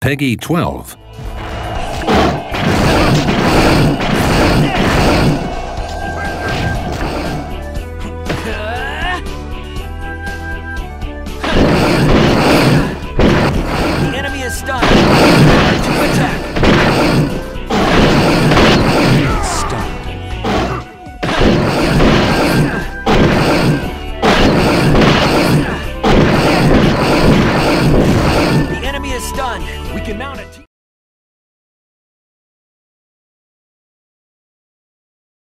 Peggy 12. done. We can mount a